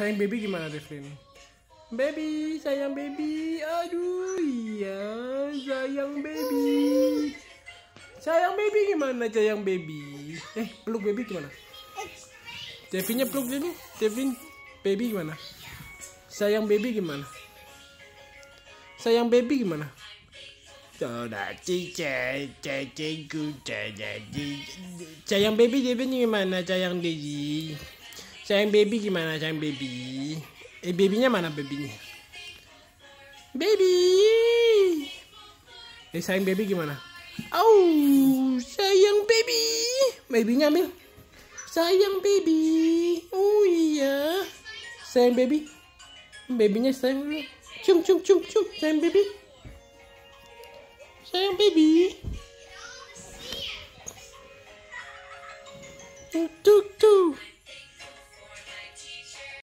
sayang baby gimana Devin? Baby, sayang baby. Aduh, iya, sayang baby. Sayang baby gimana sayang baby? Eh, peluk baby gimana? Devinnya peluk dulu. Devin, baby gimana? Sayang baby gimana? Sayang baby gimana? Sayang baby Devin gimana sayang baby? Sayang baby gimana sayang baby? Eh babynya mana babynya? Baby. Eh sayang baby gimana? Au, sayang baby. Babynya ambil. Sayang baby. Oh iya. Sayang baby. Babynya sayang. Cium cium cium cium sayang baby. Sayang baby. Tuk tuk.